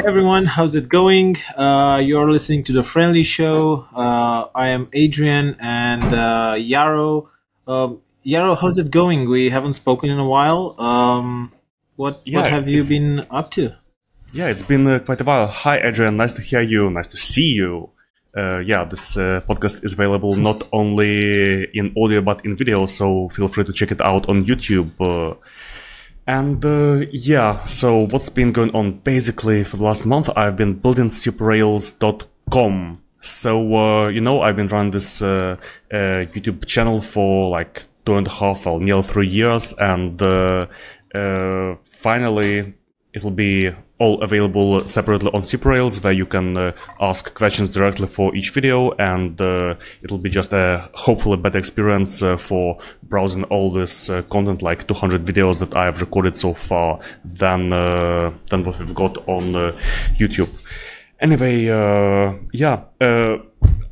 Hey everyone, how's it going? Uh, you're listening to the Friendly Show. Uh, I am Adrian and uh, Yaro. Um, Yaro, how's it going? We haven't spoken in a while. Um, what Yeah, what have you been up to? Yeah, it's been uh, quite a while. Hi, Adrian. Nice to hear you. Nice to see you. Uh, yeah, this uh, podcast is available not only in audio but in video, so feel free to check it out on YouTube. And uh, yeah, so what's been going on? Basically, for the last month, I've been building superails.com. So, uh, you know, I've been running this uh, uh, YouTube channel for like two and a half, well, nearly three years, and uh, uh, finally, it'll be all available separately on SupeRails, where you can uh, ask questions directly for each video, and uh, it'll be just a hopefully better experience uh, for browsing all this uh, content, like 200 videos that I've recorded so far, than uh, than what we've got on uh, YouTube. Anyway, yeah,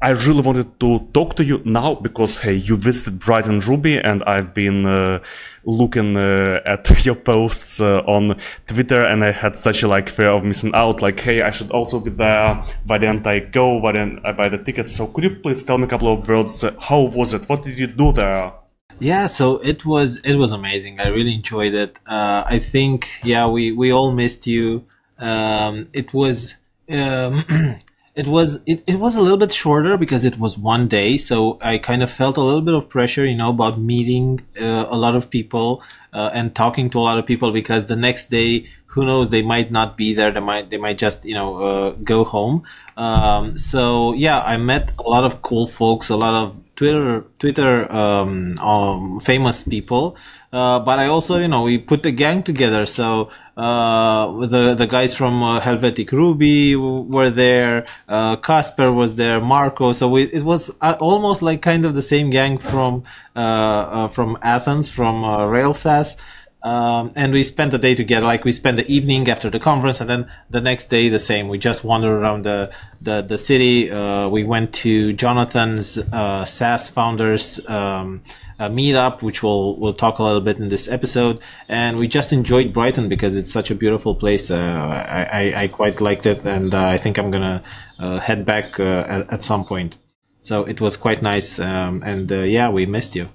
I really wanted to talk to you now because hey, you visited Brighton Ruby, and I've been uh, looking uh, at your posts uh, on Twitter, and I had such a like fear of missing out. Like, hey, I should also be there. Why didn't I go? Why didn't I buy the tickets? So, could you please tell me a couple of words? Uh, how was it? What did you do there? Yeah, so it was it was amazing. I really enjoyed it. Uh, I think yeah, we we all missed you. Um, it was um, it was it, it was a little bit shorter because it was one day, so I kind of felt a little bit of pressure, you know, about meeting uh, a lot of people uh, and talking to a lot of people because the next day, who knows, they might not be there. They might they might just you know uh, go home. Um, so yeah, I met a lot of cool folks, a lot of Twitter Twitter um, um, famous people. Uh, but I also, you know, we put the gang together. So uh, the the guys from uh, Helvetic Ruby were there. Uh, Casper was there. Marco. So we, it was uh, almost like kind of the same gang from uh, from Athens, from Rails SaaS. Um, and we spent the day together. Like we spent the evening after the conference, and then the next day the same. We just wandered around the the, the city. Uh, we went to Jonathan's uh, SaaS founders um, uh, meetup, which we'll we'll talk a little bit in this episode. And we just enjoyed Brighton because it's such a beautiful place. Uh, I, I I quite liked it, and uh, I think I'm gonna uh, head back at, at some point. So it was quite nice, um, and yeah, we missed you.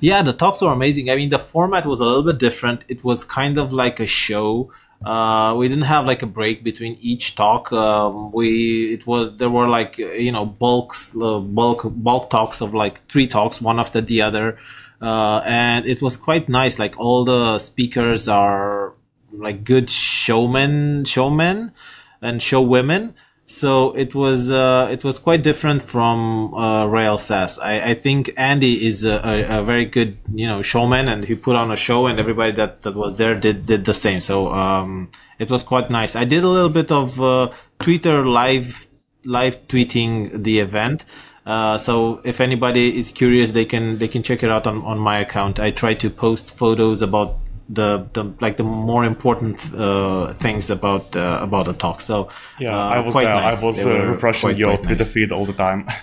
Yeah, the talks were amazing. I mean, the format was a little bit different. It was kind of like a show. Uh, we didn't have like a break between each talk. Um, we it was there were like you know bulks uh, bulk bulk talks of like three talks, one after the other, uh, and it was quite nice. Like all the speakers are like good showmen, showmen, and show women. So it was uh, it was quite different from uh, Rails SaaS. I, I think Andy is a, a, a very good you know showman, and he put on a show, and everybody that, that was there did did the same. So um, it was quite nice. I did a little bit of uh, Twitter live live tweeting the event. Uh, so if anybody is curious, they can they can check it out on, on my account. I try to post photos about the, the like the more important uh, things about uh, about the talk. So Yeah, uh, I was there. nice. I was uh, refreshing quite- your quite Twitter nice. feed all the time.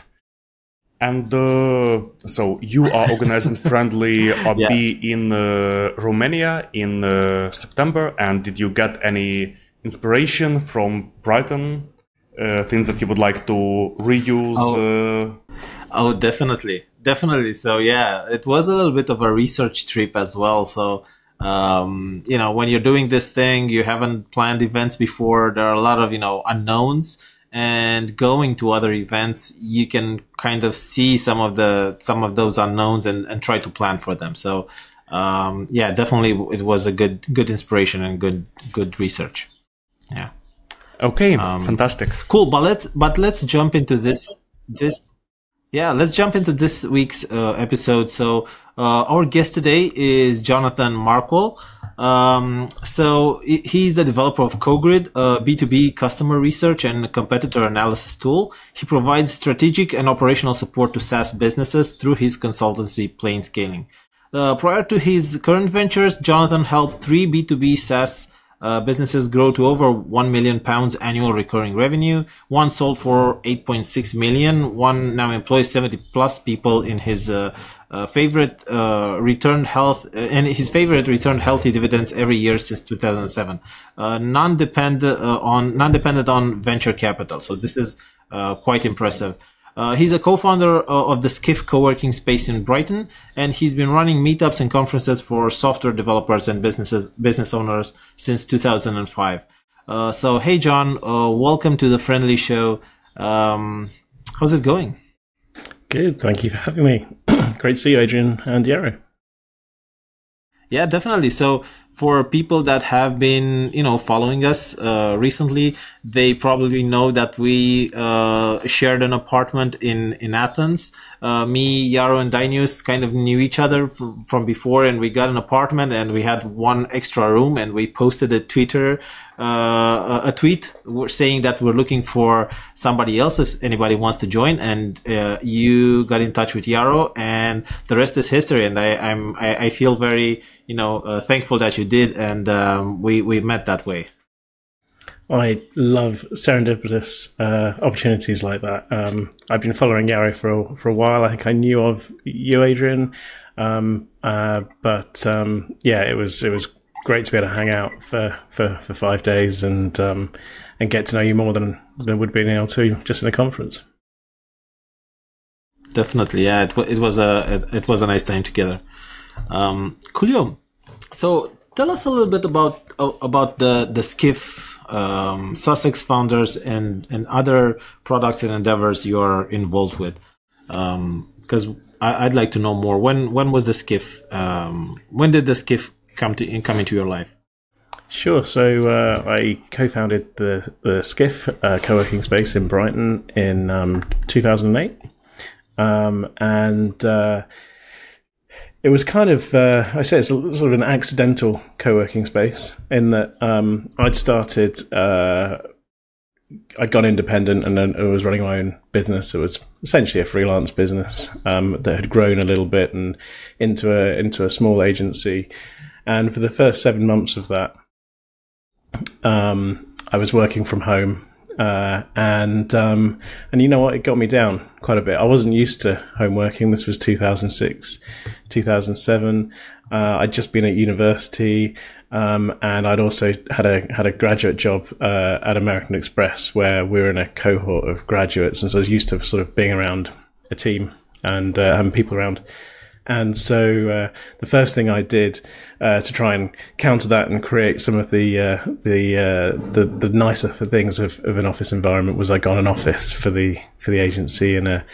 And uh, so you are organizing friendly RB in uh, Romania in uh, September. And did you get any inspiration from Brighton? Uh, things that you would like to reuse? Uh, Oh, definitely, definitely. So yeah, it was a little bit of a research trip as well. So um, you know, when you're doing this thing, you haven't planned events before. There are a lot of you know unknowns, and going to other events, you can kind of see some of the some of those unknowns and, and try to plan for them. So um, yeah, definitely, it was a good good inspiration and good good research. Yeah. okay, Um, fantastic. Cool, but let's but let's jump into this this yeah, let's jump into this week's uh, episode. So uh, our guest today is Jonathan Markwell. Um, so he- he's the developer of CoGrid, a B2B customer research and competitor analysis tool. He provides strategic and operational support to SaaS businesses through his consultancy, Plain Scaling. Uh, prior to his current ventures, Jonathan helped three B2B SaaS uh, businesses grow to over 1 million pounds annual recurring revenue. One sold for 8.6 million. One now employs 70 plus people in his uh, uh, favorite uh, returned health uh, and his favorite returned healthy dividends every year since 2007 uh, non-dependent uh, on non-dependent on venture capital so this is uh, quite impressive uh, he's a co-founder of the skiff co-working space in brighton and he's been running meetups and conferences for software developers and businesses business owners since 2005 so hey john welcome to the friendly show um, how's it going Good. Thank you for having me. Great to see you, Adrian and Yaro. Yeah, definitely. So for people that have been, you know, following us uh, recently, they probably know that we uh, shared an apartment in in Athens. Uh, me, Yaro, and Dainius kind of knew each other f- from before, and we got an apartment, and we had one extra room, and we posted a Twitter uh, a tweet saying that we're looking for somebody else if anybody wants to join, and uh, you got in touch with Yaro, and the rest is history. And I, I'm I, I feel very you know uh, thankful that you did, and um, we we met that way. I love serendipitous uh, opportunities like that. Um, I've been following Yaro for a, for a while. I think I knew of you, Adrian, um, uh, but um, yeah, it was it was great to be able to hang out for, for, for five days and um, and get to know you more than than would be able to just in a conference. Definitely, yeah. It, it was a it, it, was a nice time together. Um, Coolio. So tell us a little bit about about the the skiff um, Sussex founders and and other products and endeavors you're involved with. Because um, I'd like to know more. When when was the skiff? Um, when did the skiff come to come into your life? Sure. So uh, I co-founded the the Skiff uh, co-working space in Brighton in um, 2008, um, and uh, it was kind of uh, I say it's sort of an accidental co-working space in that um, I'd started. Uh, I'd gone independent and then I was running my own business. It was essentially a freelance business um, that had grown a little bit and into a into a small agency. And for the first seven months of that, um, I was working from home. Uh, and um, and you know what? It got me down quite a bit. I wasn't used to home working. This was 2006, 2007. Uh, I'd just been at university, um, and I'd also had a had a graduate job uh, at American Express, where we were in a cohort of graduates, and so I was used to sort of being around a team and uh, having people around. And so uh, the first thing I did uh, to try and counter that and create some of the uh, the, uh, the, the nicer things of, of, an office environment was I got an office for the for the agency in a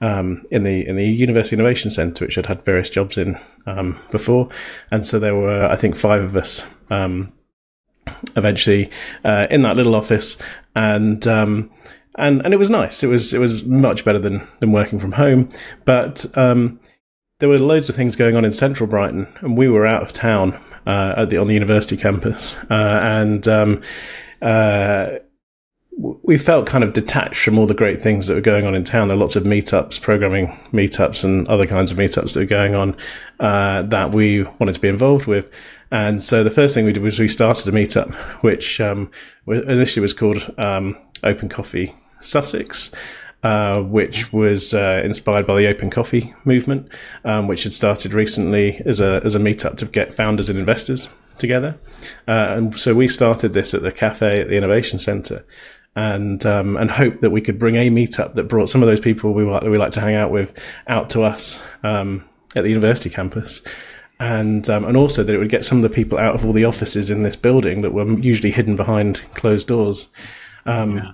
um, in the in the University Innovation Centre, which I'd had various jobs in um, before, and so there were I think five of us. Um, eventually, uh, in that little office, and um, and and it was nice. It was it was much better than than working from home, but um, there were loads of things going on in central Brighton, and we were out of town uh, at the on the university campus, uh, and um, uh, we felt kind of detached from all the great things that were going on in town. There were lots of meetups, programming meetups, and other kinds of meetups that were going on uh, that we wanted to be involved with. And so the first thing we did was we started a meetup, which um, initially was called um, Open Coffee Sussex. Uh, which was uh, inspired by the Open Coffee movement, um, which had started recently as a as a meetup to get founders and investors together. Uh, and so we started this at the cafe at the Innovation Centre, and um, and hoped that we could bring a meetup that brought some of those people we like we like to hang out with out to us um, at the university campus. And um, and also that it would get some of the people out of all the offices in this building that were usually hidden behind closed doors. Um, yeah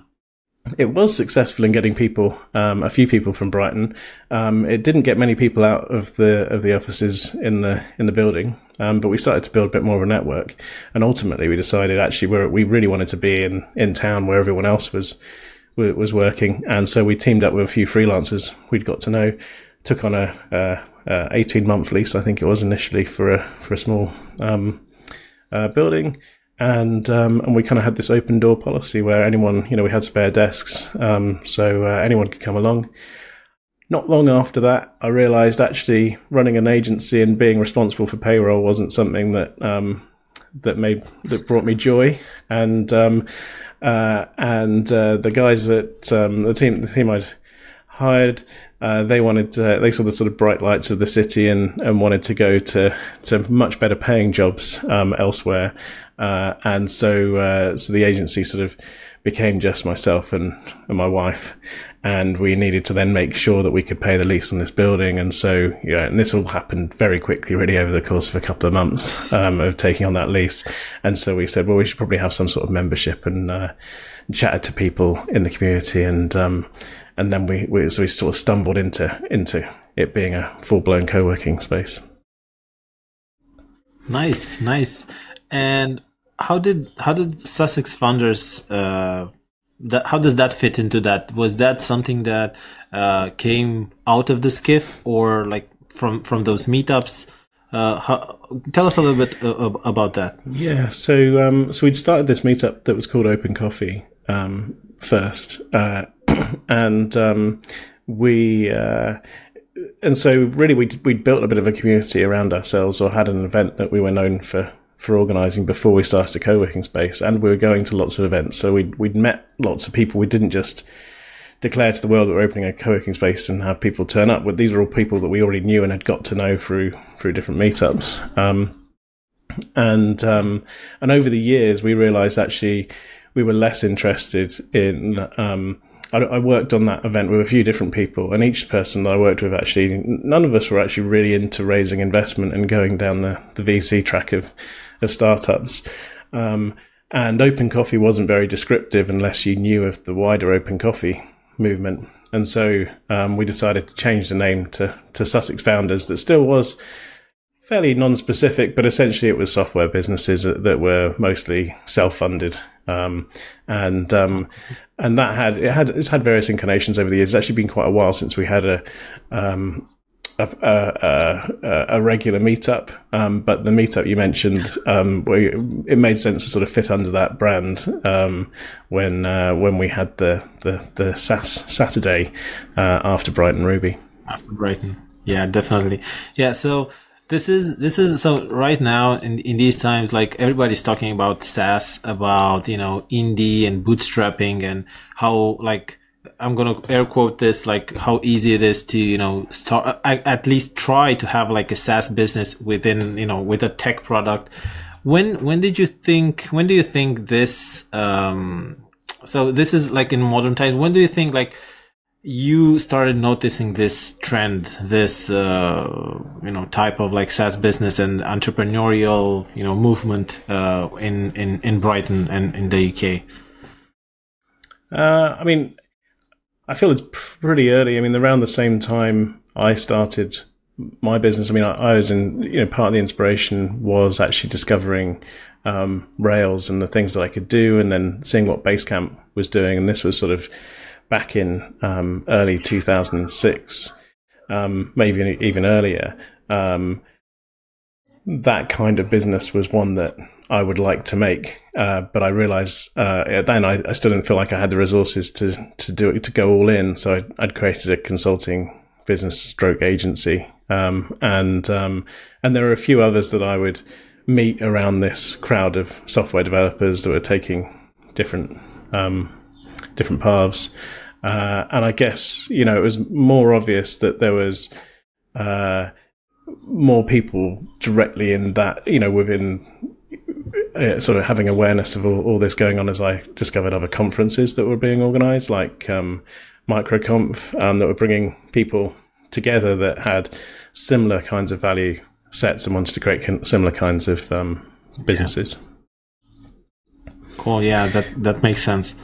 it was successful in getting people, um, a few people from Brighton. Um, it didn't get many people out of the of the offices in the in the building, um, but we started to build a bit more of a network. And ultimately, we decided actually we we really wanted to be in in town where everyone else was was working, and so we teamed up with a few freelancers we'd got to know. Took on a, eighteen month lease, I think it was initially for a for a small um, uh, building and um, and we kind of had this open door policy where anyone, you know, we had spare desks, um, so uh, anyone could come along. Not long after that, I realised actually running an agency and being responsible for payroll wasn't something that um, that made that brought me joy, and um, uh, and uh, the guys that um, the team the team I'd hired. Uh, they wanted they saw the sort of bright lights of the city and, and wanted to go to, to much better paying jobs um, elsewhere. Uh, and so uh, so the agency sort of became just myself and, and my wife, and we needed to then make sure that we could pay the lease on this building. And so yeah, and this all happened very quickly, really over the course of a couple of months um, of taking on that lease. And so we said, well, we should probably have some sort of membership and uh, chatted to people in the community and. Um, and then we, we so we sort of stumbled into into it being a full blown co working space. Nice, nice. And how did how did Sussex Founders uh, that how does that fit into that? Was that something that uh, came out of the skiff or like from from those meetups? Uh, how, tell us a little bit uh, about that. Yeah, so um, so we'd started this meetup that was called Open Coffee um, first, uh, and um, we uh, and so really we we built a bit of a community around ourselves, or had an event that we were known for for organising before we started a co-working space, and we were going to lots of events. So we'd we'd met lots of people. We didn't just declare to the world that we're opening a co-working space and have people turn up. But these are all people that we already knew and had got to know through through different meetups. Um, and um, and over the years, we realised actually we were less interested in. Um, I, I, worked on that event with a few different people, and each person that I worked with actually, none of us were actually really into raising investment and going down the, the VC track of of startups. Um, and Open Coffee wasn't very descriptive unless you knew of the wider Open Coffee movement. And so um, we decided to change the name to, to Sussex Founders. That still was fairly non-specific, but essentially it was software businesses that were mostly self-funded, um, and um, and that had it had it's had various incarnations over the years. It's actually been quite a while since we had a um, a, a, a, regular meetup, um, but the meetup you mentioned, um, we, it made sense to sort of fit under that brand um, when uh, when we had the the, the SaaS Saturday uh, after Brighton Ruby. After Brighton, yeah, definitely, yeah. So this is this is so right now in in these times like everybody's talking about SaaS about you know indie and bootstrapping and how like I'm gonna air quote this like how easy it is to you know start at least try to have like a SaaS business within you know with a tech product. When when did you think when do you think this um so this is like in modern times when do you think like you started noticing this trend, this uh, you know type of like SaaS business and entrepreneurial you know movement uh, in in in Brighton and in the UK? Uh, I mean, I feel it's pretty early. I mean, around the same time I started my business. I mean, I, I was in you know part of the inspiration was actually discovering um, Rails and the things that I could do, and then seeing what Basecamp was doing, and this was sort of back in um, early 2006, um, maybe even earlier, um, that kind of business was one that I would like to make. Uh, but I realized uh, then I, I, still didn't feel like I had the resources to to do it to go all in. So I'd, I'd created a consulting business stroke agency, um, and um, and there are a few others that I would meet around this crowd of software developers that were taking different um, different paths. Uh, and I guess, you know, it was more obvious that there was uh, more people directly in that, you know, within uh, sort of having awareness of all, all, this going on as I discovered other conferences that were being organized, like um, MicroConf, um, that were bringing people together that had similar kinds of value sets and wanted to create similar kinds of um, businesses. Yeah. Cool. Yeah, that that makes sense.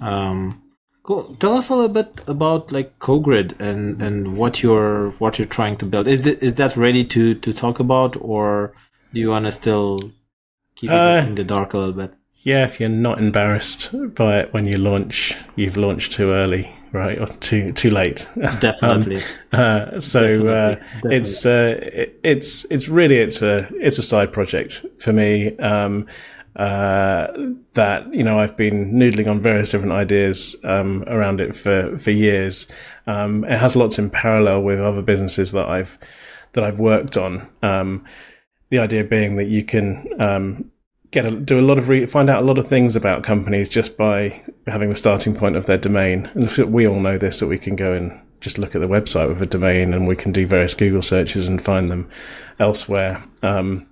Um, cool. Tell us a little bit about like CoGrid and and what you're what you're trying to build. Is that is that ready to to talk about, or do you want to still keep it uh, in the dark a little bit? Yeah, if you're not embarrassed by it when you launch, you've launched too early, right, or too too late. Definitely. um, uh, so Definitely. Uh, Definitely. it's uh, it, it's it's really it's a it's a side project for me. Um, uh, that you know I've been noodling on various different ideas um, around it for for years. Um, it has lots in parallel with other businesses that I've that I've worked on. Um, the idea being that you can um, get a, do a lot of re- find out a lot of things about companies just by having the starting point of their domain. And we all know this that we can go and just look at the website with a domain, and we can do various Google searches and find them elsewhere. Um,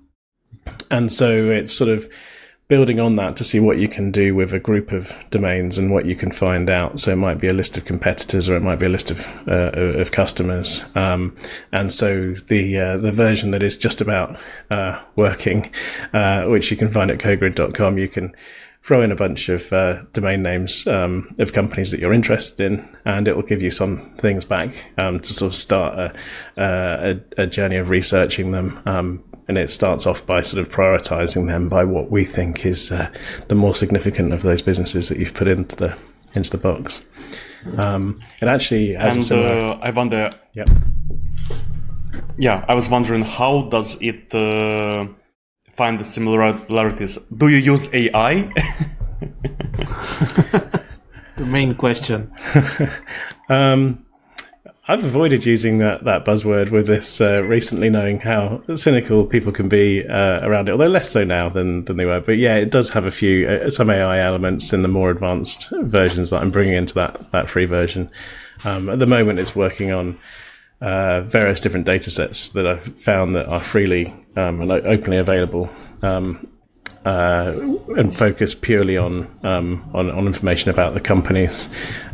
and so it's sort of building on that to see what you can do with a group of domains and what you can find out. So it might be a list of competitors or it might be a list of uh, of customers. Um, and so the uh, the version that is just about uh, working, uh, which you can find at cogrid.com, you can throw in a bunch of uh, domain names um, of companies that you're interested in, and it will give you some things back um, to sort of start a, a, a, journey of researching them. And it starts off by sort of prioritizing them by what we think is uh, the more significant of those businesses that you've put into the into the box. Um, it actually has and, a similar. Uh, I wonder. Yep. Yeah, I was wondering how does it uh, find the similarities? Do you use AI? the main question. um, I've avoided using that, that buzzword with this uh, recently, knowing how cynical people can be uh, around it. Although less so now than, than they were. But yeah, it does have a few uh, some AI elements in the more advanced versions that I'm bringing into that that free version. Um, at the moment, it's working on uh, various different data sets that I've found that are freely um, and openly available. Um, uh, and focus purely on, um, on, on information about the companies,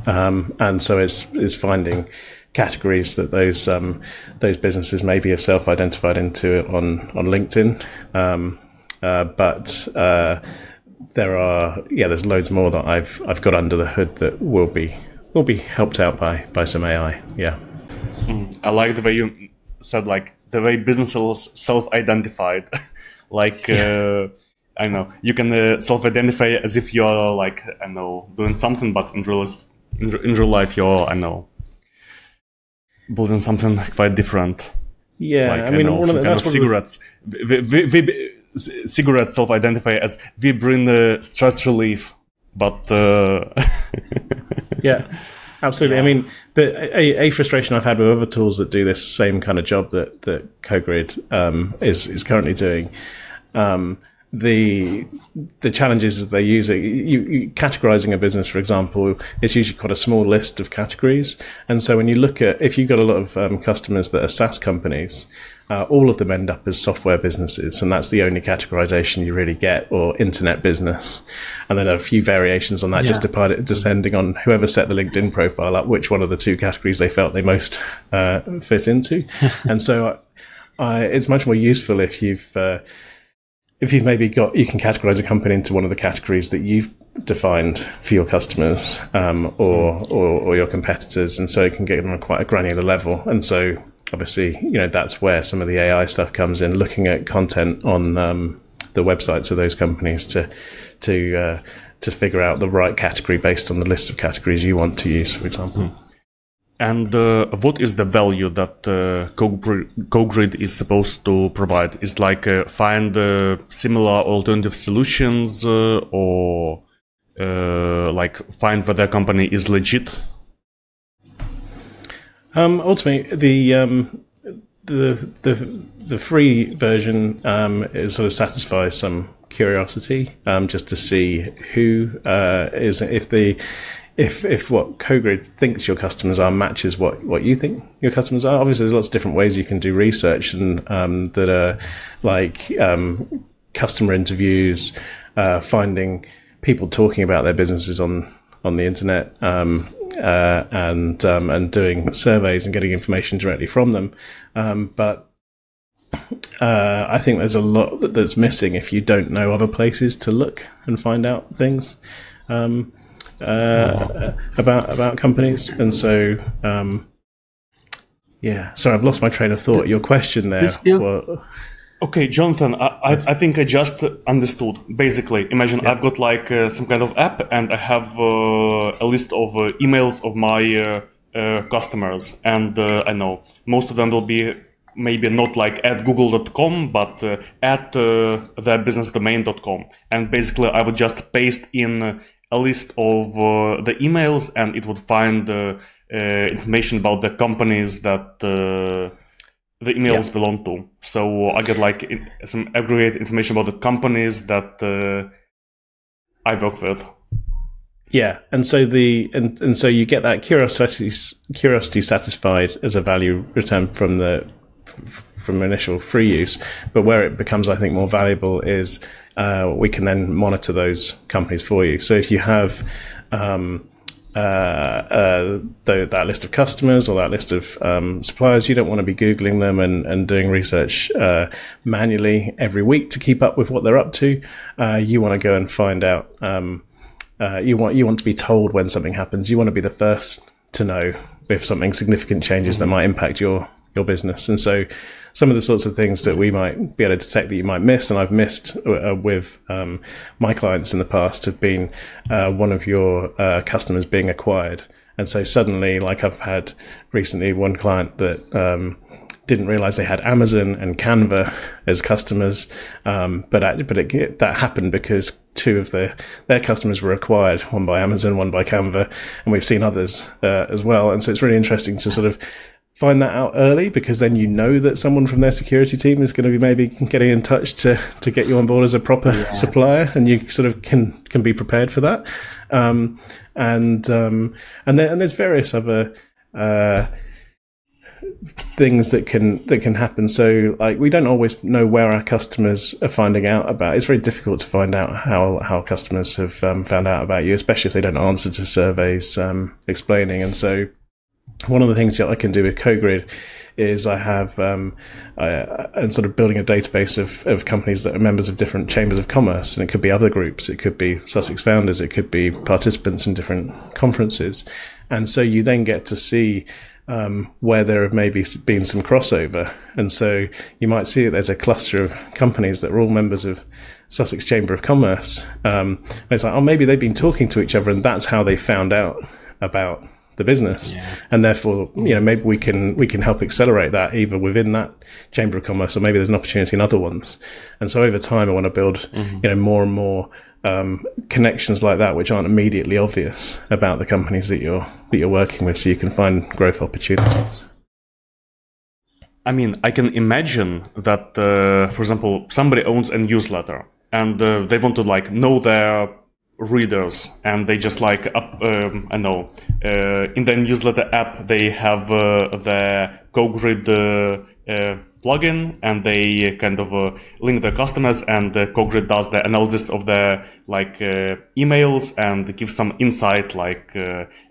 um, and so it's it's finding categories that those um, those businesses maybe have self-identified into on on LinkedIn. Um, uh, but uh, there are yeah, there's loads more that I've I've got under the hood that will be will be helped out by by some AI. Yeah, mm, I like the way you said like the way businesses self-identified, like. Yeah. Uh, I know you can uh, self-identify as if you're like I know doing something, but in real in, in real life you're I know building something quite different. Yeah, like, I, mean, know, some kind of cigarettes. We, we, we, cigarettes self-identify as we bring the stress relief, but uh... yeah, absolutely. Yeah. I mean, the a, a, frustration I've had with other tools that do this same kind of job that that CoGrid um, is is currently doing. Um, the the challenges as they use it. You, you, categorizing a business, for example, it's usually quite a small list of categories, and so when you look at if you've got a lot of um, customers that are SaaS companies, uh, all of them end up as software businesses, and that's the only categorization you really get, or internet business, and then a few variations on that, yeah. just depending on whoever set the LinkedIn profile up, which one of the two categories they felt they most uh, fit into, and so. Uh, it's much more useful if you've uh, if you've maybe got you can categorize a company into one of the categories that you've defined for your customers um, or, or, or your competitors, and so it can get them on quite a granular level. And so obviously, you know that's where some of the AI stuff comes in, looking at content on um, the websites of those companies to to uh, to figure out the right category based on the list of categories you want to use, for example. Mm. And uh, what is the value that uh, CoGrid is supposed to provide? Is like uh, find uh, similar alternative solutions uh, or uh, like find whether a company is legit? Um, ultimately, the um, the the the free version um, sort of satisfies some curiosity, um, just to see who is if the if if what CoGrid thinks your customers are matches what, what you think your customers are. Obviously, there's lots of different ways you can do research and um, that are like um, customer interviews, uh, finding people talking about their businesses on on the internet, um, uh, and um, and doing surveys and getting information directly from them. Um, but uh, I think there's a lot that's missing if you don't know other places to look and find out things. Um, uh, about about companies, and so um, yeah. Sorry, I've lost my train of thought. Your question there. Okay, Jonathan, I, I think I just understood. Basically, imagine yeah. I've got like uh, some kind of app and I have uh, a list of uh, emails of my uh, uh, customers. And uh, I know most of them will be maybe not like at google.com, but at thebusinessdomain.com. And basically, I would just paste in a list of uh, the emails and it would find uh, uh, information about the companies that the emails belong to. So I get like some aggregate information about the companies that uh, I work with. Yeah, and so the and, and so you get that curiosity curiosity satisfied as a value return from the from initial free use, but where it becomes, I think, more valuable is uh, we can then monitor those companies for you. So if you have um, uh, uh, that list of customers or that list of um, suppliers, you don't want to be googling them and, and doing research uh, manually every week to keep up with what they're up to. Uh, you want to go and find out. Um, uh, you want you want to be told when something happens. You want to be the first to know if something significant changes that might impact your your business. And so, some of the sorts of things that we might be able to detect that you might miss, and I've missed uh, with um, my clients in the past, have been uh, one of your uh, customers being acquired. And so suddenly, like I've had recently, one client that um, didn't realize they had Amazon and Canva as customers, um, but but it, that happened because two of their their customers were acquired, one by Amazon, one by Canva, and we've seen others uh, as well. And so it's really interesting to sort of find that out early because then you know that someone from their security team is going to be maybe getting in touch to, to get you on board as a proper yeah. supplier and you sort of can can be prepared for that. Um, and um, and then and there's various other uh, things that can that can happen. So like we don't always know where our customers are finding out about. It's very difficult to find out how how customers have um, found out about you especially if they don't answer to surveys um, explaining. And so one of the things that I can do with CoGrid is I have um, I, am sort of building a database of, of companies that are members of different chambers of commerce, and it could be other groups, it could be Sussex founders, it could be participants in different conferences, and so you then get to see um, where there have maybe been some crossover, and so you might see that there's a cluster of companies that are all members of Sussex Chamber of Commerce. Um, and it's like, oh, maybe they've been talking to each other, and that's how they found out about the business yeah. and therefore you know maybe we can we can help accelerate that either within that chamber of commerce or maybe there's an opportunity in other ones and so over time i want to build mm-hmm. you know more and more um, connections like that which aren't immediately obvious about the companies that you're that you're working with so you can find growth opportunities i mean i can imagine that uh, for example somebody owns a newsletter and uh, they want to like know their readers and they just like up um, i know uh, in the newsletter app they have uh, the cogrid uh, uh, plugin and they kind of uh, link the customers and uh, cogrid does the analysis of the like emails and gives some insight like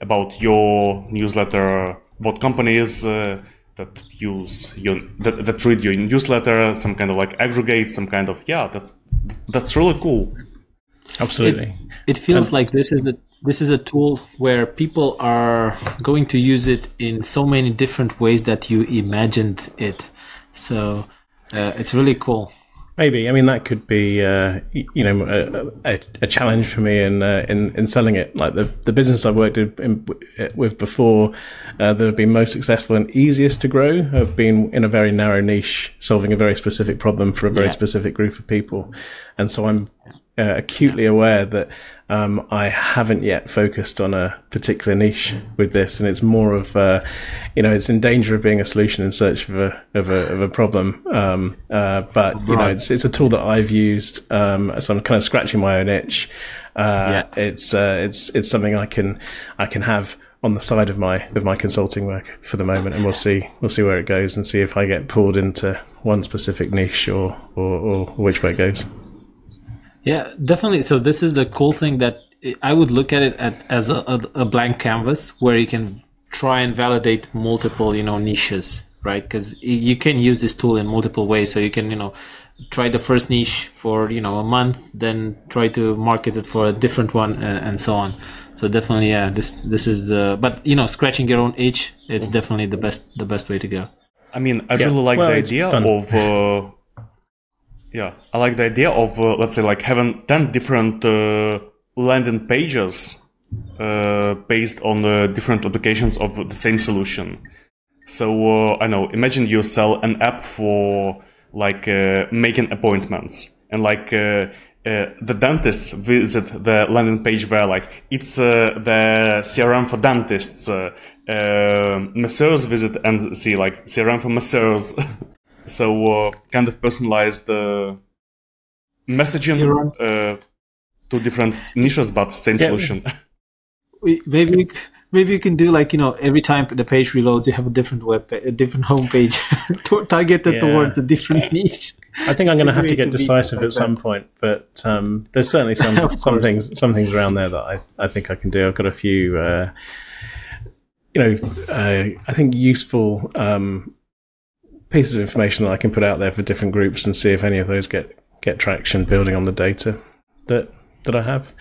about your newsletter what companies that use your that, that read your newsletter some kind of like aggregate some kind of yeah that's that's really cool absolutely it, it feels um, like this is a this is a tool where people are going to use it in so many different ways that you imagined it. So uh, it's really cool. Maybe I mean that could be uh, you know a, a, a, challenge for me in, uh, in in selling it. Like the the business I've worked in, in, with before uh, that have been most successful and easiest to grow have been in a very narrow niche, solving a very specific problem for a very yeah. specific group of people. And so I'm uh, acutely aware that um, I haven't yet focused on a particular niche with this, and it's more of uh, you know it's in danger of being a solution in search of a of a, of a problem. Um, uh, but you know it's it's a tool that I've used, um, so I'm kind of scratching my own itch. Uh, yeah. It's uh, it's it's something I can I can have on the side of my of my consulting work for the moment, and we'll see we'll see where it goes and see if I get pulled into one specific niche or or, or which way it goes. Yeah, definitely. So this is the cool thing that I would look at it at, as a, a, a, blank canvas where you can try and validate multiple, you know, niches, right? Because you can use this tool in multiple ways. So you can, you know, try the first niche for you know a month, then try to market it for a different one, and, and so on. So definitely, yeah, this this is the. But you know, scratching your own itch, it's definitely the best the best way to go. I mean, I yeah. really like well, the idea of. Uh, yeah, I like the idea of uh, let's say like having ten different uh, landing pages uh, based on the different applications of the same solution. So uh, I know, imagine you sell an app for like uh, making appointments, and like uh, the dentists visit the landing page where like it's the CRM for dentists masseurs visit and see like CRM for masseurs. so uh, kind of personalized uh, messaging uh, to different niches, but same Yeah. solution. We- Maybe you maybe you can do like you know every time the page reloads, you have a different web, pa- a different homepage to- targeted Yeah. towards a different niche. I think I'm going to have to get to decisive it at some like point, but um, there's certainly some some things some things around there that I, I think I can do. I've got a few, uh, you know, uh, I think useful um, pieces of information that I can put out there for different groups and see if any of those get get traction, building on the data that that I have.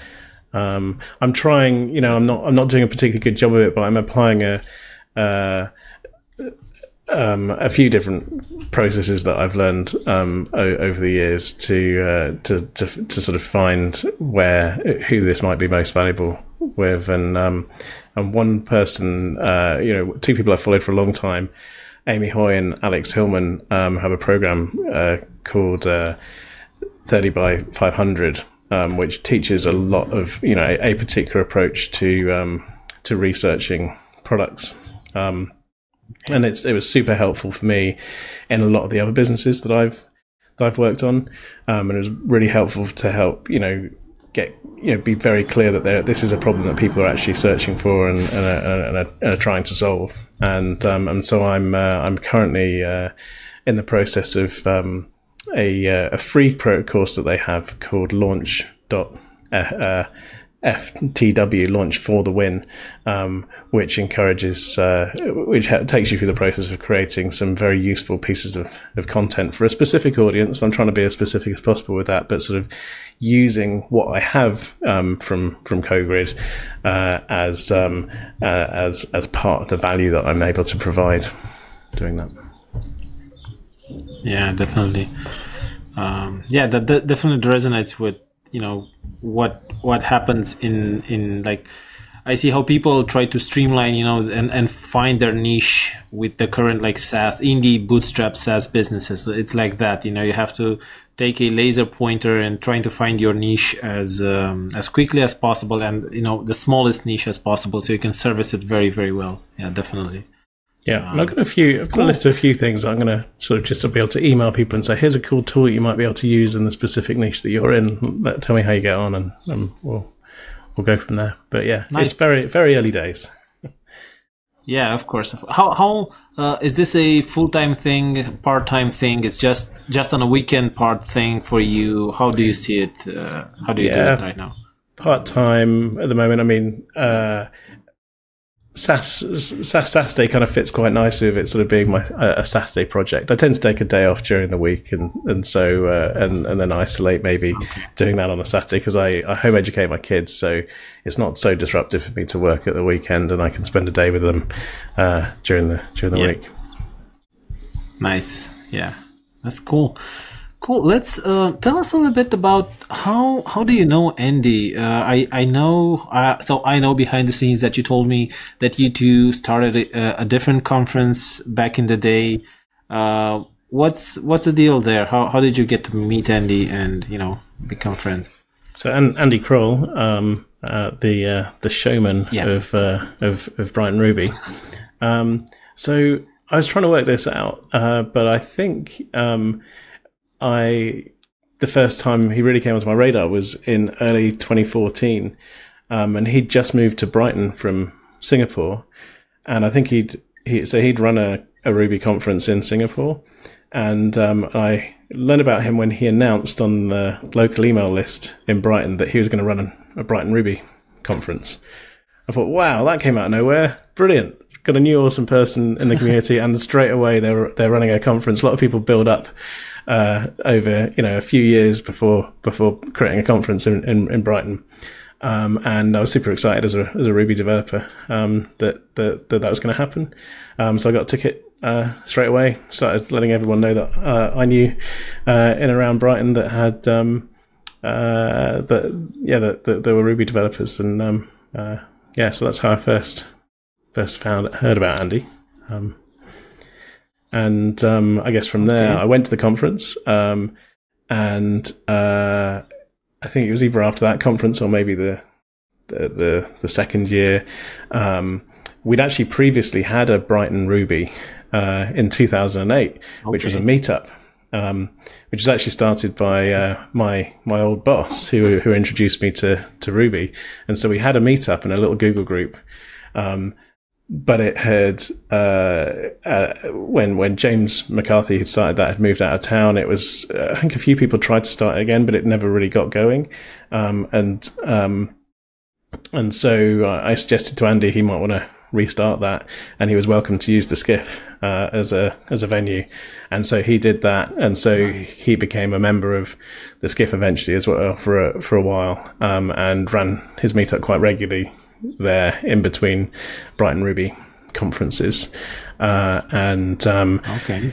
Um, I'm trying, you know, I'm not I'm not doing a particularly good job of it, but I'm applying a. Uh, um, a few different processes that I've learned um, o- over the years to, uh, to to to sort of find where who this might be most valuable with, and um, and one person, uh, you know, two people I've followed for a long time, Amy Hoy and Alex Hillman, um, have a program uh, called uh, Thirty by Five Hundred, um, which teaches a lot of you know a, particular approach to um, to researching products. Um, and it's it was super helpful for me in a lot of the other businesses that I've that I've worked on, um, and it was really helpful to help you know get you know be very clear that this is a problem that people are actually searching for and and are, and are, and are trying to solve, and um, and so I'm uh, I'm currently uh, in the process of um, a uh, a free course that they have called Launch dot. Uh, uh, FTW launch for the win, um, which encourages, uh, which takes you through the process of creating some very useful pieces of, of content for a specific audience. I'm trying to be as specific as possible with that, but sort of using what I have um, from from CoGrid uh, as um, uh, as as part of the value that I'm able to provide doing that. Yeah, definitely. Um, yeah, that, that definitely resonates with you know what what happens in in like I see how people try to streamline you know and and find their niche with the current like SaaS indie bootstrap SaaS businesses. It's like that. You know, you have to take a laser pointer and trying to find your niche as um, as quickly as possible and you know the smallest niche as possible so you can service it very very well. Yeah, definitely. Yeah, and I've got a few. I've got a list of a few things I'm going to sort of just to be able to email people and say, "Here's a cool tool you might be able to use in the specific niche that you're in. Let, tell me how you get on, and um, we'll we'll go from there." But yeah, Nice. it's very very early days. Yeah, of course. How how uh, is this a full time thing, part time thing? It's just just on a weekend part thing for you. How do you see it? Uh, how do you Yeah. do it right now? Part time at the moment. I mean, uh, SaaS, SaaS Saturday kind of fits quite nicely with it sort of being my a a Saturday project. I tend to take a day off during the week, and and so uh, and and then isolate maybe doing that on a Saturday because I, I home educate my kids, so it's not so disruptive for me to work at the weekend, and I can spend a day with them uh, during the during the Yeah. week. Nice. Yeah, that's cool. Cool. Let's uh, tell us a little bit about how how do you know Andy? Uh, I I know uh, so I know behind the scenes that you told me that you two started a, a different conference back in the day. Uh, what's what's the deal there? How how did you get to meet Andy and you know become friends? So and Andy Croll, um, uh, the uh, the showman Yeah. of, uh, of of Brighton Ruby. Um, so I was trying to work this out, uh, but I think um, I the first time he really came onto my radar was in early 2014, um, and he'd just moved to Brighton from Singapore, and I think he'd he so he'd run a, a Ruby conference in Singapore, and um, I learned about him when he announced on the local email list in Brighton that he was going to run a, a Brighton Ruby conference. I thought, wow, that came out of nowhere. Brilliant. Got a new awesome person in the community, and straight away they're they're running a conference. A lot of people build up uh, over you know a few years before before creating a conference in in, in Brighton. Um, and I was super excited as a as a Ruby developer um, that, that that that was going to happen. Um, so I got a ticket uh, straight away. Started letting everyone know that uh, I knew uh, in and around Brighton that had um, uh, that yeah that, that there were Ruby developers, and um, uh, yeah, so that's how I first first found heard about Andy. Um, and um, I guess from there, Okay. I went to the conference, um, and uh, I think it was either after that conference or maybe the the the, the second year. Um, we'd actually previously had a Brighton Ruby uh, in 2008, which was a meetup, um, which was actually started by uh, my my old boss who who introduced me to to Ruby, and so we had a meetup in a little Google group. Um, but it had uh, uh, when when James McCarthy had started that had moved out of town. It was uh, I think a few people tried to start it again, but it never really got going. Um, and um, and so I suggested to Andy he might want to restart that, and he was welcome to use the skiff uh, as a as a venue, and so he did that, and so he became a member of the skiff eventually as well for a, for a while, um, and ran his meetup quite regularly there in between Brighton Ruby conferences, uh, and um, Okay.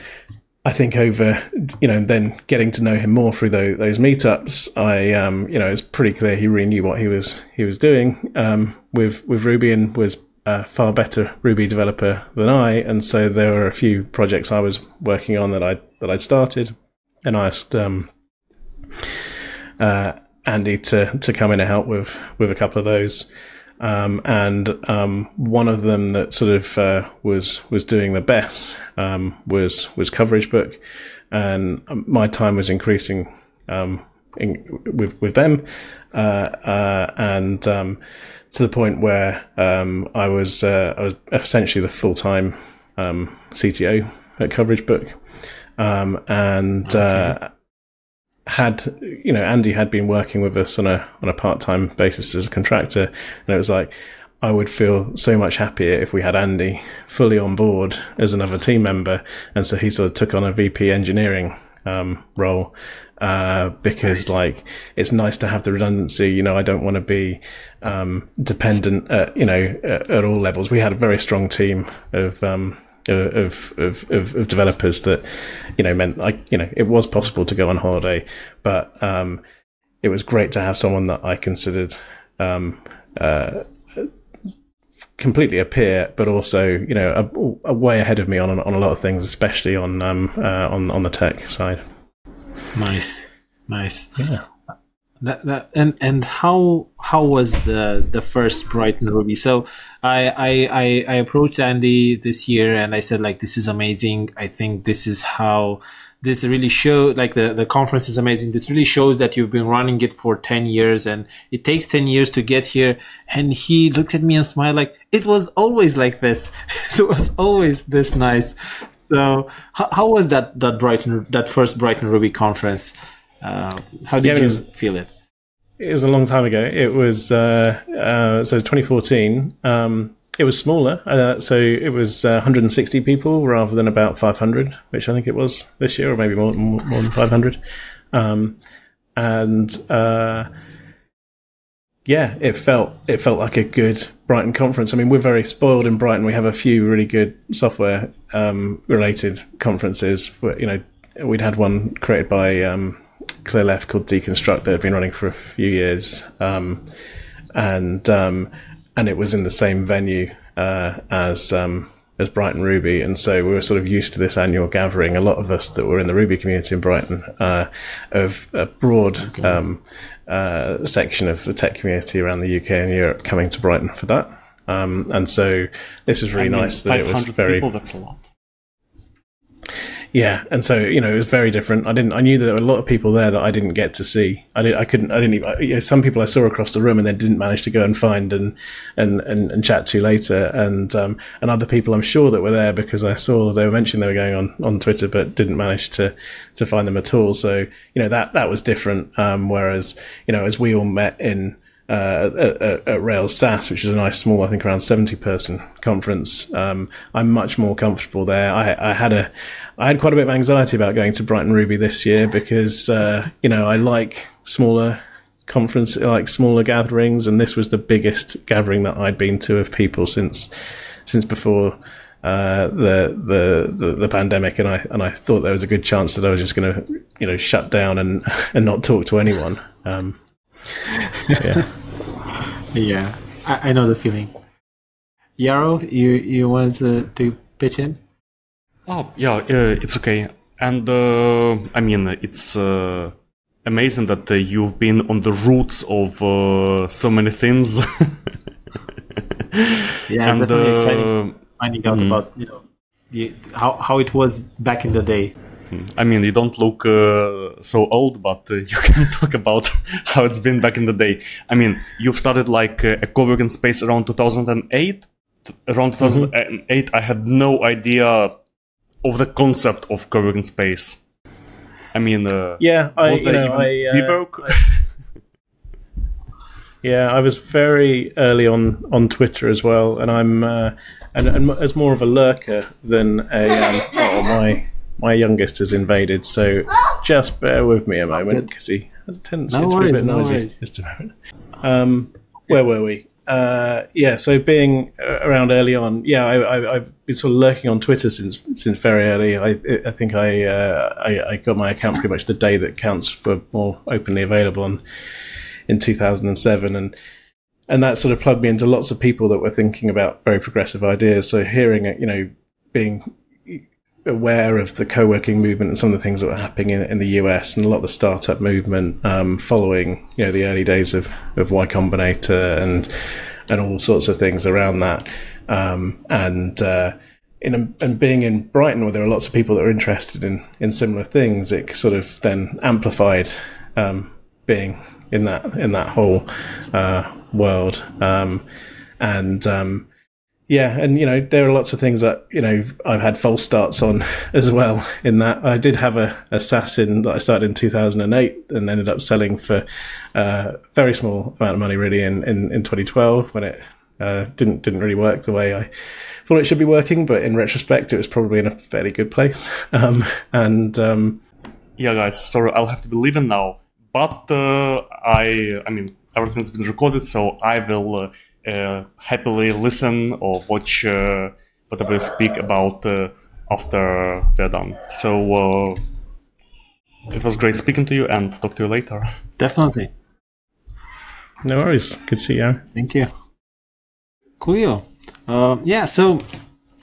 I think over, you know, then getting to know him more through those, those meetups, I, um, you know, it's pretty clear he really knew what he was he was doing um, with with Ruby and was a far better Ruby developer than I, and so there were a few projects I was working on that I that I'd started, and I asked um, uh, Andy to to come in and help with with a couple of those. Um, and um, one of them that sort of uh, was was doing the best um, was was CoverageBook, and my time was increasing um, in, with with them, uh, uh, and um, to the point where um, I was uh, I was essentially the full time CTO at CoverageBook, um, and. Uh, had you know Andy had been working with us on a on a part time basis as a contractor, and it was like I would feel so much happier if we had Andy fully on board as another team member, and so he sort of took on a VP engineering um, role uh, because like it's nice to have the redundancy. You know, I don't want to be um, dependent, at, you know, at, at all levels. We had a very strong team of. Um, of, of, of, of developers that, you know, meant like, you know, it was possible to go on holiday, but, um, it was great to have someone that I considered, um, uh, completely a peer, but also, you know, a, a way ahead of me on, on a lot of things, especially on, um, uh, on, on the tech side. Nice. Nice. Yeah. That, that and and how how was the the first Brighton Ruby? So I, I I approached Andy this year and I said like this is amazing. I think this is how this really show like the the conference is amazing. This really shows that you've been running it for ten years and it takes ten years to get here. And he looked at me and smiled like it was always like this. it was always this nice. So how, how was that that Brighton that first Brighton Ruby conference? Uh, how did Yeah, it you was- feel it? It was a long time ago. It was uh, uh, so 2014. Um, it was smaller, uh, so it was uh, 160 people rather than about 500, which I think it was this year, or maybe more more, more than 500. Um, and uh, yeah, it felt it felt like a good Brighton conference. I mean, we're very spoiled in Brighton. We have a few really good software um, related conferences. But, you know, we'd had one created by um, Clearleft called dConstruct that had been running for a few years, um, and um, and it was in the same venue uh, as um, as Brighton Ruby, and so we were sort of used to this annual gathering. A lot of us that were in the Ruby community in Brighton, uh, of a broad um, uh, section of the tech community around the UK and Europe coming to Brighton for that. Um, and so this was really I mean, nice that it was very people, that's a lot. Yeah, and so you know it was very different. I didn't. I knew that there were a lot of people there that I didn't get to see. I didn't. I couldn't. I didn't. Even, you know, some people I saw across the room and then didn't manage to go and find and and and, and chat to later, and um, and other people I'm sure that were there because I saw they were mentioning they were going on on Twitter, but didn't manage to to find them at all. So you know that that was different. Um, whereas you know as we all met in uh, at, at, at Rails SaaS, which is a nice small, I think around 70 person conference. Um, I'm much more comfortable there. I, I had a, I had quite a bit of anxiety about going to Brighton Ruby this year because, uh, you know, I like smaller conference, like smaller gatherings. And this was the biggest gathering that I'd been to of people since, since before, uh, the, the, the, the pandemic. And I, and I thought there was a good chance that I was just going to, you know, shut down and, and not talk to anyone. Um, yeah. Yeah, I, I know the feeling. Yaro, you you wanted to, to pitch in? Oh, yeah, uh, it's okay. And uh, I mean, it's uh, amazing that uh, you've been on the roots of uh, so many things. yeah, and definitely uh, exciting finding out about you know the, how how it was back in the day. I mean, you don't look uh, so old, but uh, you can talk about how it's been back in the day. I mean, you've started like uh, a co-working space around 2008. T- Around 2008, I had no idea of the concept of co-working space. I mean, uh, Yeah, I, was there know, even I, uh, Yeah, I was very early on on Twitter as well, and I'm uh, and, and as more of a lurker than a. Um, oh, my my youngest has invaded, so just bear with me a moment because he has a tendency No to be a bit noisy. worries. Just a moment. Um, where were we? Uh, yeah, so being uh, around early on, yeah, I, I, I've been sort of lurking on Twitter since since very early. I I think I, uh, I I got my account pretty much the day that accounts were more openly available on in 2007 and and that sort of plugged me into lots of people that were thinking about very progressive ideas so hearing it you know being aware of the co-working movement and some of the things that were happening in, in the US and a lot of the startup movement um, following you know the early days of of Y Combinator and and all sorts of things around that. Um, and uh, in and being in Brighton where there are lots of people that are interested in in similar things it sort of then amplified um, being in that in that whole uh, world. Um, and um, yeah, and you know there are lots of things that you know I've had false starts on as well. In that I did have a SaaS that I started in 2008 and ended up selling for a very small amount of money really in, in, in 2012 when it uh, didn't didn't really work the way I thought it should be working. But in retrospect, it was probably in a fairly good place. Um, and um, yeah, guys, sorry, I'll have to be leaving now. But uh, I, I mean, everything's been recorded, so I will uh, uh, happily listen or watch uh, whatever you speak about uh, after we're done. So uh, it was great speaking to you, and talk to you later. Definitely. no worries, good to see you. Thank you. Cool. Uh, yeah. So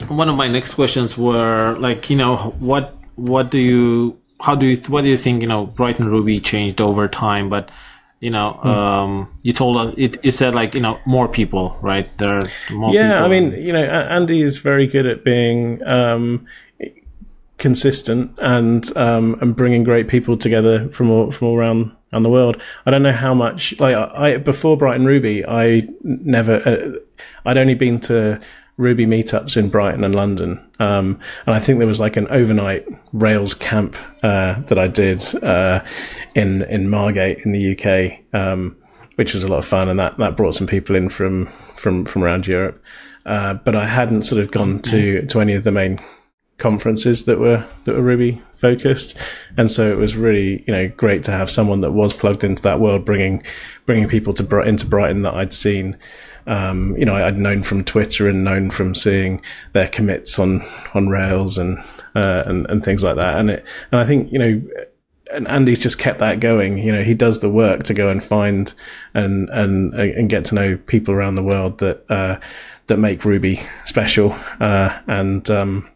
one of my next questions were like, you know, what what do you how do you what do you think you know Brighton Ruby changed over time, but you know, um, you told us it. You said like you know more people, right? There more. Yeah, people. I mean, you know, Andy is very good at being um, consistent and um, and bringing great people together from all from all around around the world. I don't know how much like I I- before Brighton Ruby, I never uh, I'd only been to Ruby meetups in Brighton and London, um, and I think there was like an overnight Rails camp uh, that I did uh, in in Margate in the UK. Um, which was a lot of fun, and that, that brought some people in from from from around Europe. Uh, but I hadn't sort of gone to to any of the main conferences that were that were Ruby focused, and so it was really you know great to have someone that was plugged into that world, bringing bringing people to into Brighton that I'd seen. Um, you know, I'd known from Twitter and known from seeing their commits on on Rails and uh, and and things like that. And it and I think you know and Andy's just kept that going. You know, he does the work to go and find and and and get to know people around the world that uh, that make Ruby special, uh, and um,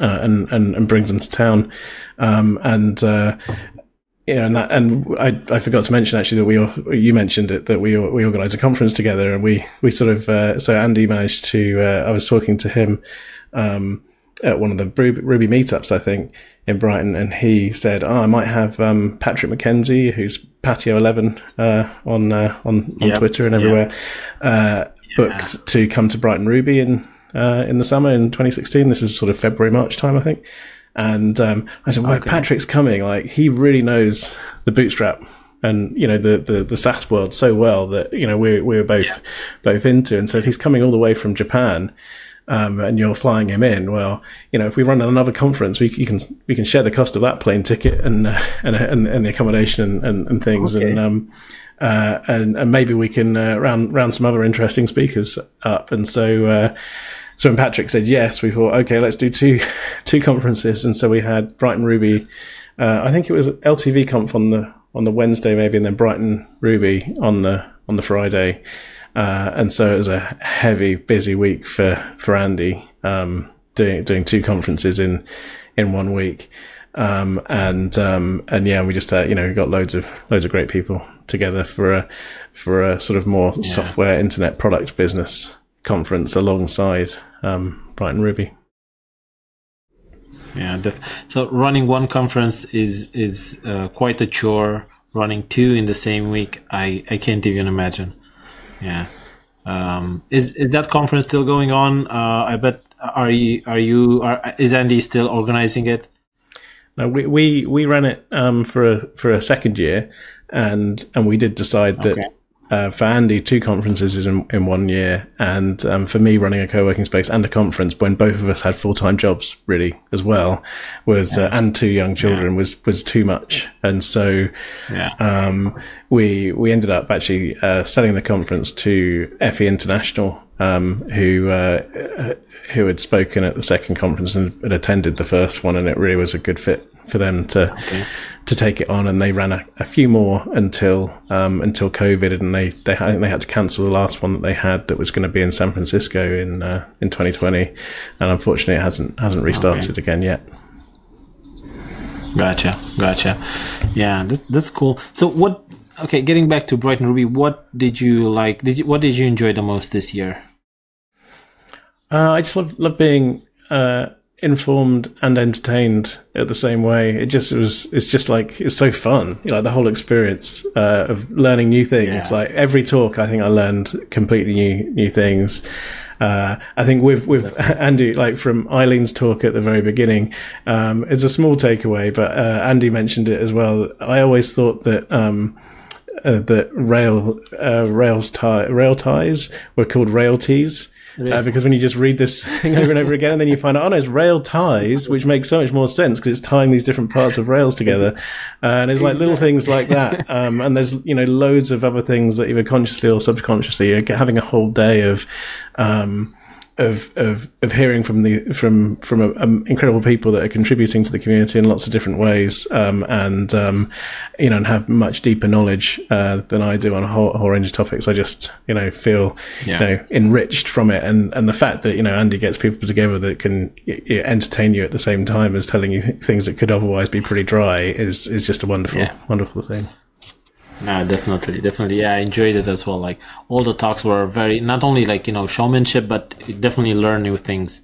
uh, and and and brings them to town. Um, and uh, you know, and that, and I, I forgot to mention actually that we all- you mentioned it that we we organised a conference together, and we we sort of uh, so Andy managed to. Uh, I was talking to him. Um, at one of the Ruby, meetups, I think, in Brighton, and he said, "Oh, I might have um, Patrick McKenzie, who's Patio Eleven uh, on uh, on on Yep, Twitter and everywhere, uh, booked to come to Brighton Ruby in uh, in the summer in 2016. This was sort of February March time, I think." And um, I said, "Well, Patrick's coming. Like, he really knows the Bootstrap." And you know the, the, the SaaS world so well that you know we're we're both both into, and so if he's coming all the way from Japan, um, and you're flying him in, well, you know, if we run another conference, we you can we can share the cost of that plane ticket and uh, and, and and the accommodation and, and, and things, Okay. and um, uh, and and maybe we can uh, round round some other interesting speakers up. And so, uh, so when Patrick said yes, we thought, okay, let's do two two conferences, and so we had Brighton Ruby. Uh, I think it was LTV Conf on the on the Wednesday maybe, and then Brighton Ruby on the on the Friday. Uh, and so it was a heavy, busy week for for Andy, um, doing doing two conferences in in one week. Um, and um, and yeah, we just uh, you know got loads of loads of great people together for a for a sort of more yeah. software internet product business conference alongside um, Brighton Ruby. Yeah, so running one conference is is uh, quite a chore. Running two in the same week, I, I can't even imagine. Yeah, um, is is that conference still going on? Uh, I bet. Are you are you are, is Andy still organizing it? No, we we we ran it um, for a for a second year, and and we did decide that okay uh, for Andy, two conferences in, in one year, and um, for me, running a co-working space and a conference when both of us had full-time jobs, really as well, was uh, and two young children yeah. was was too much, and so yeah. um, we we ended up actually uh, selling the conference to FE International, um, who uh, who had spoken at the second conference and attended the first one, and it really was a good fit for them to. Okay to take it on, and they ran a, a few more until um, until COVID, and they they had, they had to cancel the last one that they had that was going to be in San Francisco in uh, in 2020, and unfortunately, it hasn't hasn't restarted okay. again yet. Gotcha, gotcha. Yeah, that, that's cool. So, what? Okay, getting back to Brighton Ruby, what did you like? Did you what did you enjoy the most this year? Uh, I just love love being. Uh, informed and entertained at the same way. It just it was it's just like it's so fun. You know, like the whole experience uh, of learning new things. Yeah. Like every talk, I think I learned completely new new things. Uh, I think with with Andy, like from Eileen's talk at the very beginning, um, it's a small takeaway, but uh, Andy mentioned it as well. I always thought that. Um, uh, that rail uh, rails tie, rail ties were called railties, uh, because when you just read this thing over and over again, and then you find out, oh no, it's rail ties, which makes so much more sense because it's tying these different parts of rails together. Uh, and it's like little things like that. Um, and there's, you know, loads of other things that either consciously or subconsciously, you're having a whole day of, um, of of of hearing from the from from a, um, incredible people that are contributing to the community in lots of different ways, um, and um, you know, and have much deeper knowledge uh, than I do on a whole, a whole, range of topics. I just you know feel yeah. you know enriched from it, and and the fact that you know Andy gets people together that can y- y- entertain you at the same time as telling you things that could otherwise be pretty dry is is just a wonderful yeah. wonderful thing. No, definitely, definitely. Yeah, I enjoyed it as well. Like all the talks were very not only like you know showmanship, but definitely learn new things.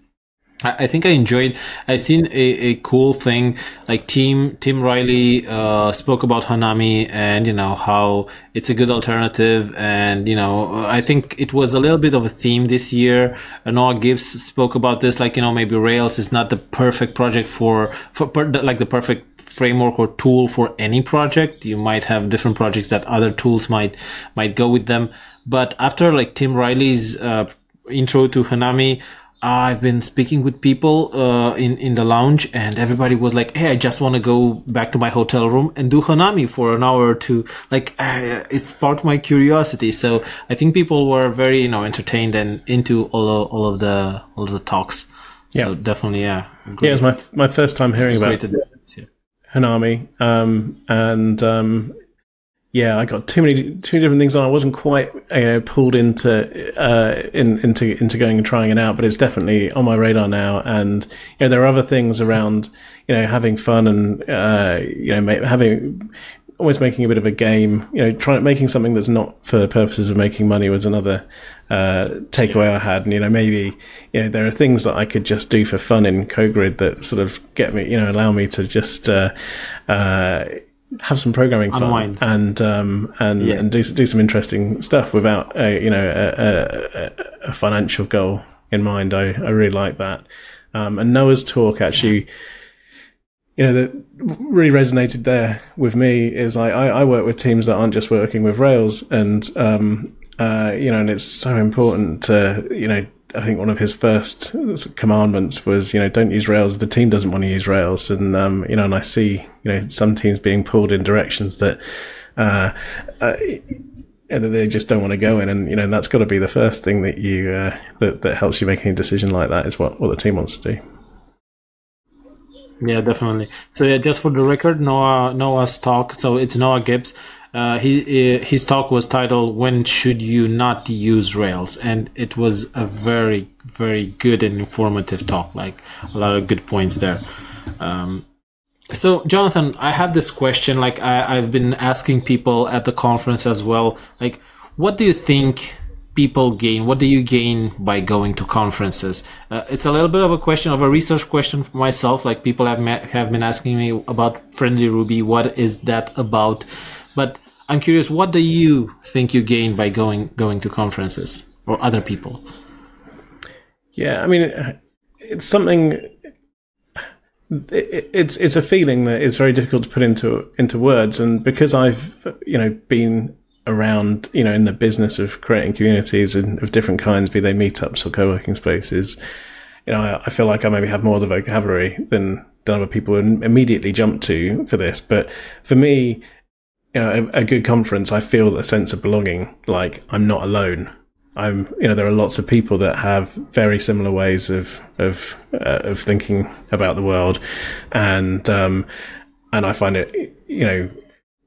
I, I think I enjoyed. I seen a, a cool thing like Tim Tim Riley uh, spoke about Hanami and you know how it's a good alternative, and you know I think it was a little bit of a theme this year. Noah Gibbs spoke about this, like you know maybe Rails is not the perfect project for for like the perfect framework or tool for any project. You might have different projects that other tools might might go with them. But after like Tim Riley's uh, intro to Hanami, I've been speaking with people uh, in in the lounge, and everybody was like, "Hey, I just want to go back to my hotel room and do Hanami for an hour or two. Like, uh, it sparked my curiosity. So I think people were very, you know, entertained and into all of, all of the all of the talks. Yeah, so definitely, yeah. Great. Yeah, it was my my first time hearing about it. Hanami, um, and um, yeah, I got too many too many different things on. I wasn't quite you know pulled into uh, in, into into going and trying it out, but it's definitely on my radar now. And you know, there are other things around you know having fun and uh, you know having always making a bit of a game. You know, trying making something that's not for the purposes of making money was another uh, takeaway I had. And you know, maybe you know there are things that I could just do for fun in CoGrid that sort of get me, you know, allow me to just uh, uh, have some programming fun Unwind. and um, and yeah. and do do some interesting stuff without a, you know a, a, a financial goal in mind. I I really like that. Um, and Noah's talk actually you know, that really resonated there with me is I, I, work with teams that aren't just working with Rails and, um, uh, you know, and it's so important to, you know, I think one of his first commandments was, you know, don't use Rails. The team doesn't want to use Rails. And, um, you know, and I see, you know, some teams being pulled in directions that, uh, uh, that they just don't want to go in. And, you know, that's got to be the first thing that you, uh, that, that helps you make any decision like that is what, what the team wants to do. Yeah, definitely. So yeah, just for the record, Noah Noah's talk. So it's Noah Gibbs. Uh, he his talk was titled "When Should You Not Use Rails," and it was a very very good and informative talk. Like a lot of good points there. Um, So, Jonathan, I have this question. Like, I, I've been asking people at the conference as well. Like, what do you think people gain? What do you gain by going to conferences? Uh, it's a little bit of a question of a research question for myself. Like, people have met, have been asking me about Friendly Ruby. What is that about? But I'm curious. What do you think you gain by going going to conferences or other people? Yeah, I mean, it's something it's it's a feeling that is very difficult to put into into words and because I've you know been around you know in the business of creating communities and of different kinds be they meetups or co-working spaces you know I, I feel like I maybe have more of the vocabulary than than other people would immediately jump to for this. But for me you know, a, a good conference I feel a sense of belonging like I'm not alone. I'm, you know, there are lots of people that have very similar ways of of uh, of thinking about the world, and um, and I find it, you know,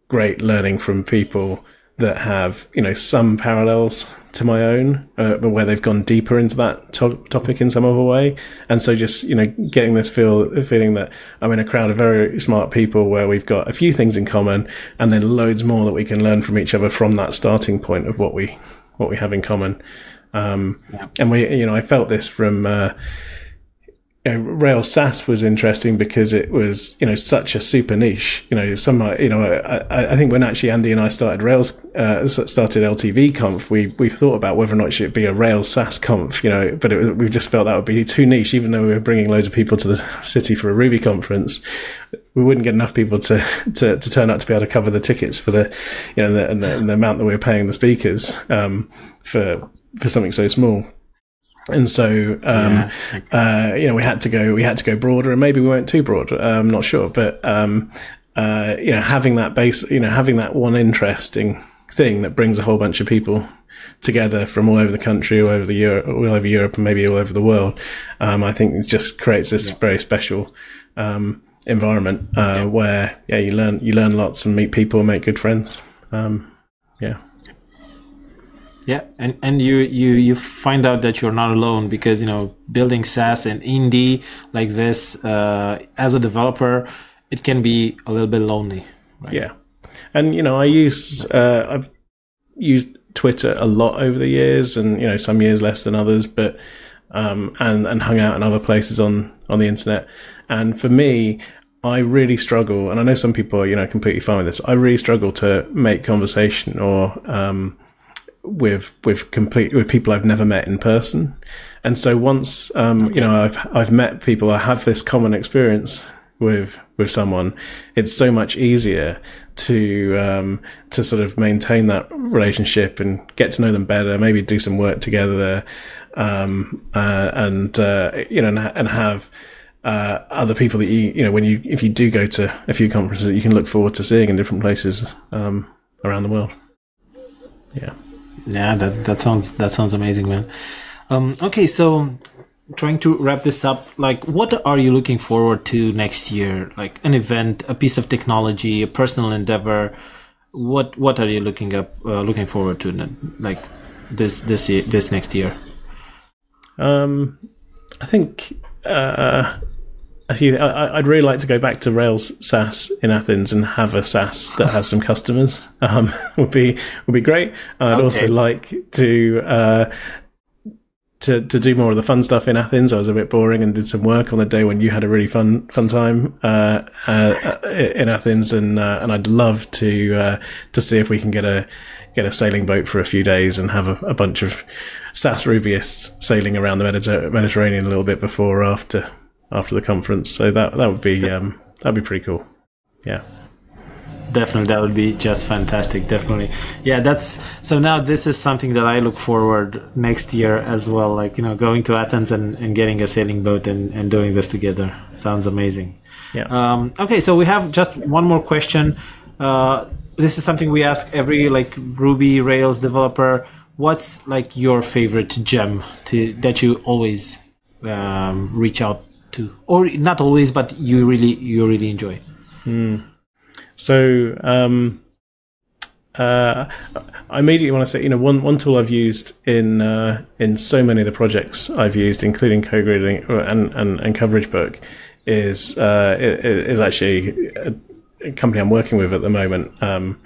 great learning from people that have, you know, some parallels to my own, uh, but where they've gone deeper into that to- topic in some other way, and so just you know, getting this feel feeling that I'm in a crowd of very smart people where we've got a few things in common, and then loads more that we can learn from each other from that starting point of what we what we have in common. Um, yeah. And we, you know, I felt this from uh, you know, Rails SaaS was interesting because it was, you know, such a super niche. You know, some, you know, I, I think when actually Andy and I started Rails, uh, started LTV Conf, we we thought about whether or not it should be a Rails SaaS Conf. You know, but it, we just felt that would be too niche. Even though we were bringing loads of people to the city for a Ruby conference, we wouldn't get enough people to, to, to turn up to be able to cover the tickets for the, you know, the, and, the, and the amount that we were paying the speakers um, for for something so small and so um, yeah. uh, you know we had to go we had to go broader and maybe we weren't too broad i'm um, not sure but um, uh, you know having that base you know having that one interesting thing that brings a whole bunch of people together from all over the country all over the Europe all over Europe and maybe all over the world um, I think it just creates this yeah. very special um, environment uh, yeah. where yeah you learn you learn lots and meet people and make good friends um, yeah yeah, and and you you you find out that you're not alone because you know building SaaS and indie like this uh, as a developer, it can be a little bit lonely. Right? Yeah, and you know I use uh, I've used Twitter a lot over the years, and you know some years less than others, but um, and and hung out in other places on on the internet. And for me, I really struggle, and I know some people are you know completely fine with this. I really struggle to make conversation or um, with with complete with people I've never met in person. And so once um, you know I've I've met people, I have this common experience with with someone. It's so much easier to um, to sort of maintain that relationship and get to know them better. Maybe do some work together, um, uh, and uh, you know, and, and have. Uh, other people that you, you know, when you, if you do go to a few conferences that you can look forward to seeing in different places, um, around the world. Yeah. Yeah, that that sounds that sounds amazing, man. Um, okay, so trying to wrap this up, like, what are you looking forward to next year? Like an event, a piece of technology, a personal endeavor. What what are you looking up uh, looking forward to, like this this year, this next year? Um, I think uh, I, would really like to go back to Rails SaaS in Athens and have a SaaS that has some customers. Um, would be would be great. I'd okay. also like to uh, to to do more of the fun stuff in Athens. I was a bit boring and did some work on the day when you had a really fun fun time uh, uh, in Athens, and uh, and I'd love to uh, to see if we can get a get a sailing boat for a few days and have a, a bunch of SaaS Rubyists sailing around the Mediter- Mediterranean a little bit before or after after the conference. So that that would be um, that'd be pretty cool. Yeah. Definitely, that would be just fantastic. Definitely, yeah. That's so. Now this is something that I look forward next year as well. Like you know, going to Athens and, and getting a sailing boat and, and doing this together sounds amazing. Yeah. Um, okay, so we have just one more question. Uh, this is something we ask every like Ruby Rails developer. What's like your favorite gem to that you always um, reach out to, or not always, but you really you really enjoy. Mm. So um, uh, I immediately want to say, you know, one one tool I've used in uh, in so many of the projects I've used, including CodeGrid and, and and Coverage Book, is uh, is actually a, company I'm working with at the moment. Um,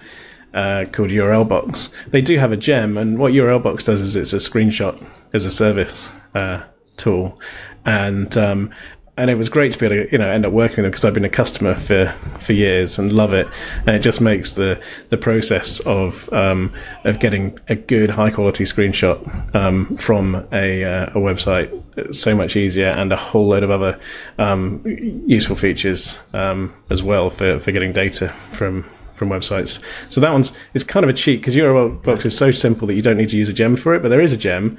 uh, called URLbox. They do have a gem, and what URL Box does is it's a screenshot as a service uh, tool, and um, and it was great to be able to you know end up working with them because I've been a customer for for years and love it, and it just makes the the process of um, of getting a good high quality screenshot um, from a uh, a website so much easier, and a whole load of other um, useful features um, as well for for getting data from from websites. So that one's it's kind of a cheat because URLbox is so simple that you don't need to use a gem for it, but there is a gem.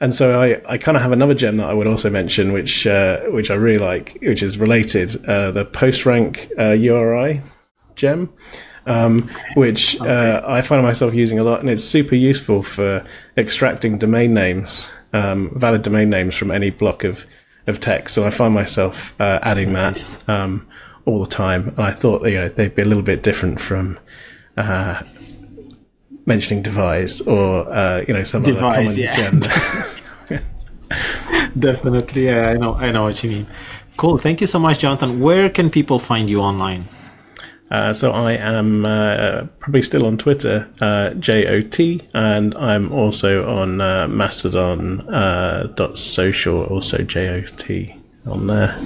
And so I, I kind of have another gem that I would also mention, which uh, which I really like, which is related, uh, the PostRank uh, URI gem, um, which uh, I find myself using a lot, and it's super useful for extracting domain names, um, valid domain names from any block of, of text. So I find myself uh, adding that um, all the time. And I thought you know they'd be a little bit different from uh, mentioning devise or uh, you know some Devise, other yeah. Definitely, yeah, I know, I know what you mean. Cool. Thank you so much, Jonathan. Where can people find you online? Uh, so I am uh, probably still on Twitter, uh, JOT, and I'm also on uh, Mastodon uh, dot social, also JOT on there.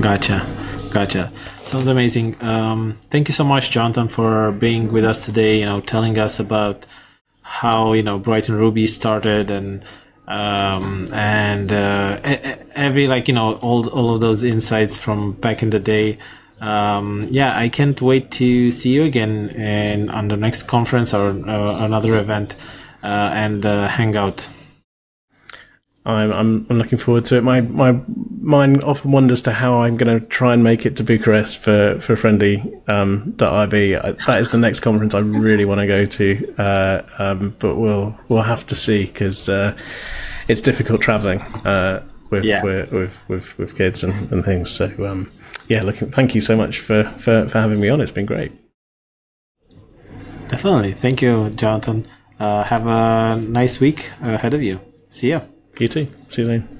Gotcha. Gotcha. Sounds amazing. Um, thank you so much, Jonathan, for being with us today. You know, telling us about how you know Brighton Ruby started and um, and uh, every like you know all all of those insights from back in the day. Um, yeah, I can't wait to see you again in on the next conference or uh, another event uh, and uh, hang out. I'm, I'm I'm looking forward to it. My my mind often wanders to how I'm going to try and make it to Bucharest for for friendly um, .rb. I- That is the next conference I really want to go to, uh, um, but we'll we'll have to see because uh, it's difficult traveling uh, with, Yeah. with with with with kids and, and things. So um, yeah, looking. Thank you so much for, for for having me on. It's been great. Definitely. Thank you, Jonathan. Uh, have a nice week ahead of you. See ya. You too. See you soon.